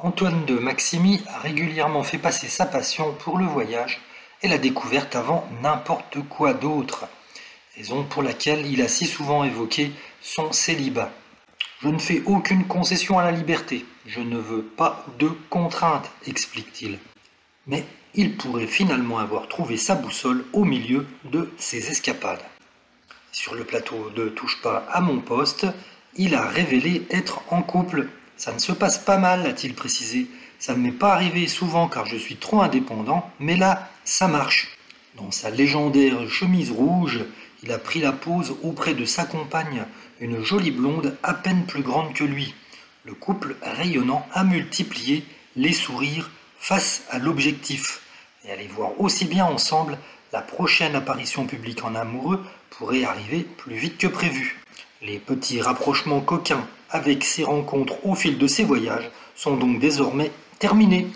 Antoine de Maximi a régulièrement fait passer sa passion pour le voyage et la découverte avant n'importe quoi d'autre, raison pour laquelle il a si souvent évoqué son célibat. Je ne fais aucune concession à la liberté, je ne veux pas de contraintes, explique-t-il. Mais il pourrait finalement avoir trouvé sa boussole au milieu de ses escapades. Sur le plateau de Touche pas à mon poste, il a révélé être en couple ça ne se passe pas mal, a-t-il précisé. Ça ne m'est pas arrivé souvent car je suis trop indépendant, mais là, ça marche. Dans sa légendaire chemise rouge, il a pris la pose auprès de sa compagne, une jolie blonde à peine plus grande que lui. Le couple rayonnant a multiplié les sourires face à l'objectif. Et allez voir aussi bien ensemble, la prochaine apparition publique en amoureux pourrait arriver plus vite que prévu. Les petits rapprochements coquins avec ces rencontres au fil de ces voyages sont donc désormais terminés.